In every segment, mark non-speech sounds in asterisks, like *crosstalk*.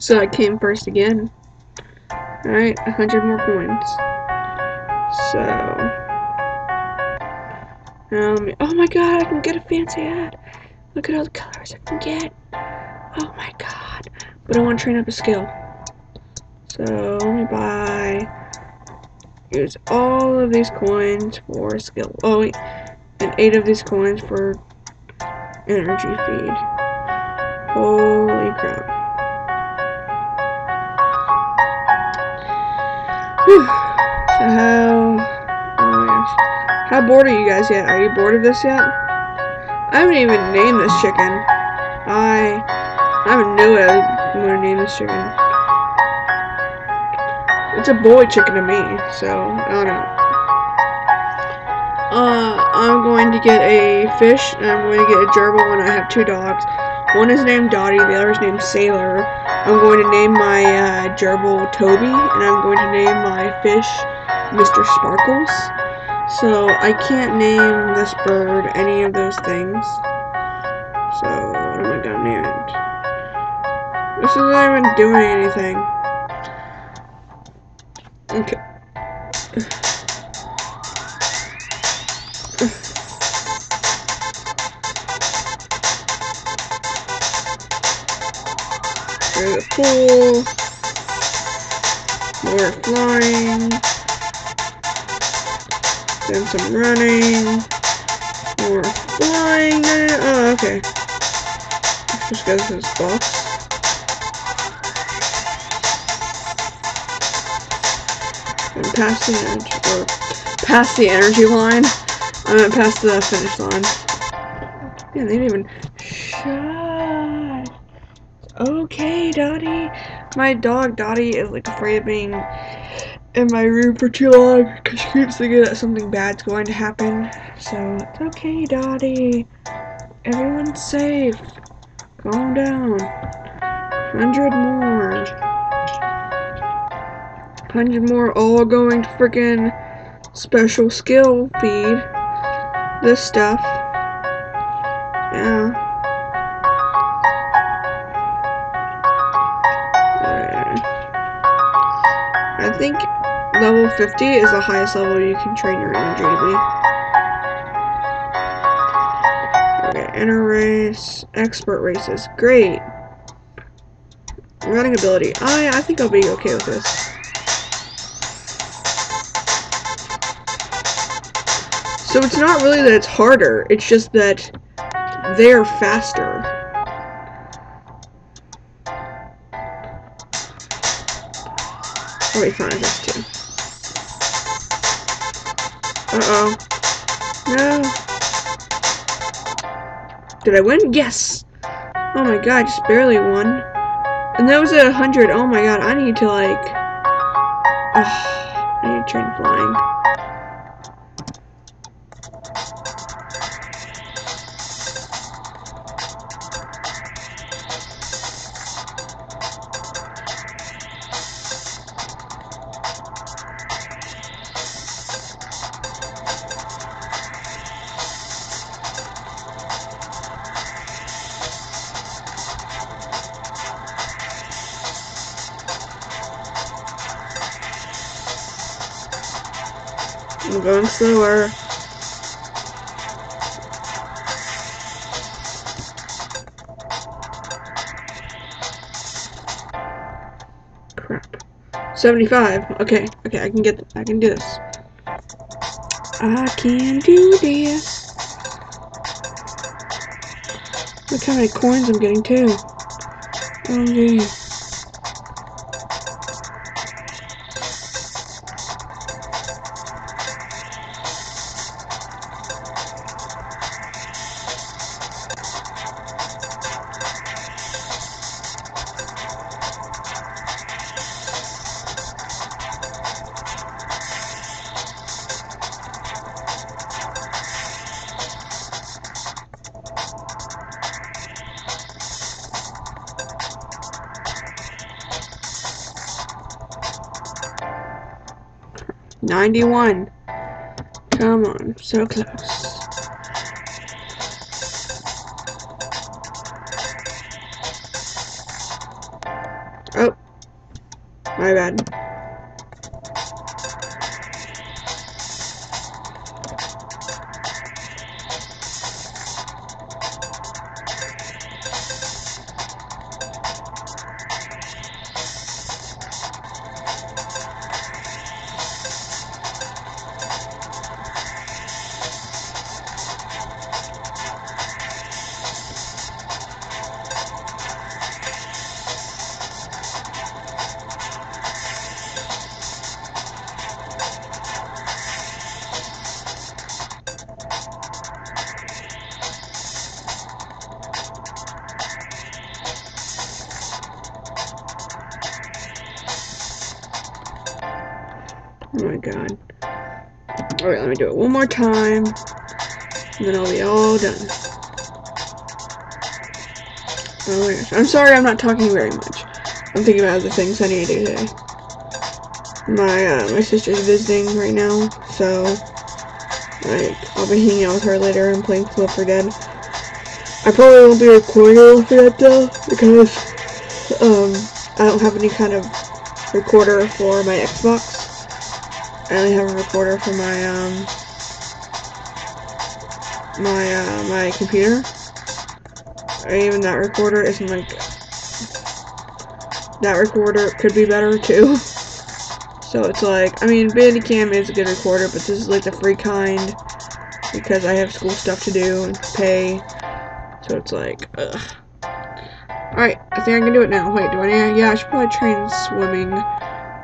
So I came first again. Alright, a hundred more coins. So um oh my god, I can get a fancy hat. Look at all the colors I can get. Oh my god. But I want to train up a skill. So let me buy use all of these coins for skill. Oh wait, and eight of these coins for energy feed. Holy crap. Whew. *sighs* So how, oh my gosh. How bored are you guys yet? Are you bored of this yet? I haven't even named this chicken. I, I have no idea I'm gonna name this chicken. It's a boy chicken to me, so I don't know. Uh, I'm going to get a fish, and I'm going to get a gerbil when I have two dogs. One is named Dottie, the other is named Sailor. I'm going to name my uh, gerbil Toby, and I'm going to name my fish Mr. Sparkles. So I can't name this bird any of those things. So what am I gonna name it? This isn't even doing anything. Okay. There's a pool. More flying. Then some running. More flying. Oh, okay. Let's just go to this box. And past the energy, or past the energy line. I went past the finish line. Yeah, they didn't even shut. Okay, Dottie. My dog Dottie is like afraid of being in my room for too long because she keeps thinking that something bad's going to happen. So it's okay, Dottie. Everyone's safe. Calm down. Hundred more. Hundred more, all going to freaking special skill feed. This stuff. Think level 50 is the highest level you can train your energy to be. Okay, enter race, expert races. Great. Running ability. I I think I'll be okay with this. So it's not really that it's harder, it's just that they're faster. Wait, fine, that's two. Uh-oh. No. Did I win? Yes! Oh my god, just barely won. And that was at 100. Oh my god, I need to like... Uh, I need to train flying. I'm going slower. Crap. 75. Okay, okay, I can get I can do this. I can do this. Look how many coins I'm getting too. Oh geez. Ninety-one. Come on, so close. Oh. My bad. Oh my god. Alright, let me do it one more time. And then I'll be all done. Oh my gosh. I'm sorry I'm not talking very much. I'm thinking about other things I need to do today. My, uh, my sister's visiting right now, so, like, I'll be hanging out with her later and playing Left 4 Dead. I probably won't be recording 4 Dead though, because, um, I don't have any kind of recorder for my Xbox. I only have a recorder for my um my uh my computer. Or even that recorder isn't like that recorder could be better too. *laughs* So it's like I mean Bandicam is a good recorder, but this is like the free kind because I have school stuff to do and pay. So it's like ugh. Alright, I think I can do it now. Wait, do I need yeah, I should probably train swimming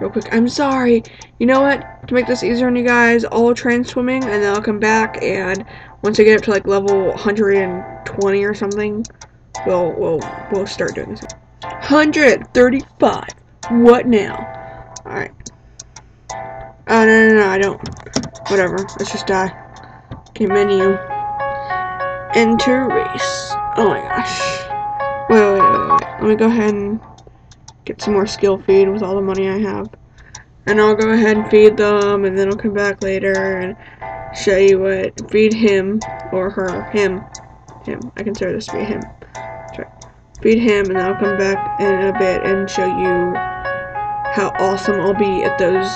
real quick. I'm sorry. You know what? To make this easier on you guys, I'll train swimming and then I'll come back and once I get up to like level 120 or something, we'll we'll we'll start doing this. 135. What now? Alright. Oh no no no I don't. Whatever. Let's just die. Okay, menu. Enter race. Oh my gosh. Wait, wait, wait, wait. Let me go ahead and get some more skill feed with all the money I have. And I'll go ahead and feed them, and then I'll come back later and show you what. Feed him, or her. Him. Him. I consider this to be him. Right. Feed him, and then I'll come back in a bit and show you how awesome I'll be at those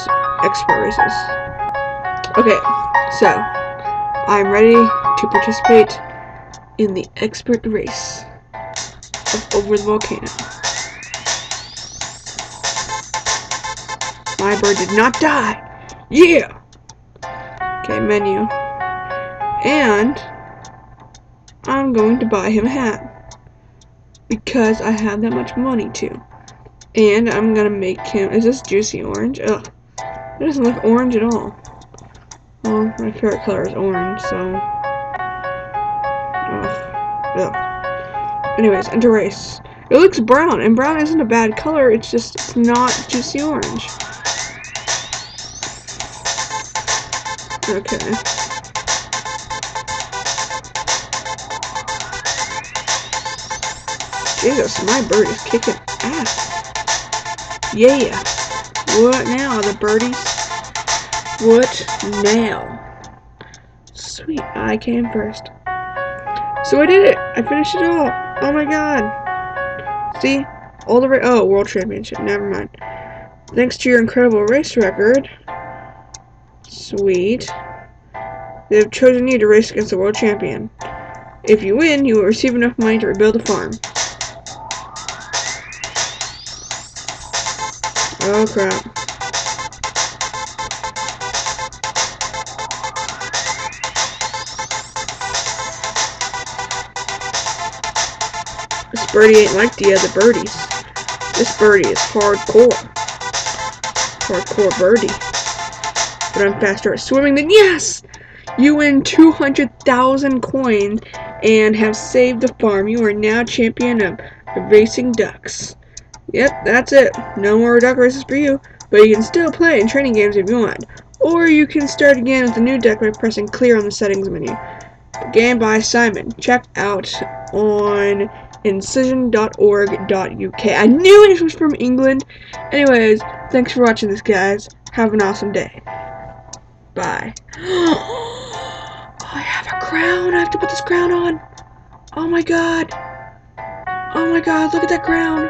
expert races. Okay, so I'm ready to participate in the expert race of over the volcano. My bird did not die. Yeah. Okay, menu. And I'm going to buy him a hat because I have that much money to. And I'm gonna make him. Is this juicy orange? Ugh. It doesn't look orange at all. Well, my favorite color is orange, so. Ugh. Ugh. Anyways, enter race. It looks brown, and brown isn't a bad color, it's just it's not juicy orange. Okay. Jesus, my bird is kicking ass. Yeah. What now, the birdies? What now? Sweet, I came first. So I did it! I finished it all! Oh my god! See? All the ra- oh, World Championship, never mind. Thanks to your incredible race record. Sweet. They have chosen you to race against the world champion. If you win, you will receive enough money to rebuild a farm. Oh crap. This birdie ain't like the other birdies. This birdie is hardcore. Hardcore birdie. But I'm faster at swimming than yes! You win 200,000 coins and have saved the farm. You are now champion of racing ducks. Yep, that's it. No more duck races for you, but you can still play in training games if you want. Or you can start again with a new deck by pressing clear on the settings menu. Game by Simon. Check out on incision.org.uk. I knew it was from England. Anyways, thanks for watching this, guys. Have an awesome day. Bye. *gasps* I have a crown. I have to put this crown on. Oh my god. Oh my god, look at that crown.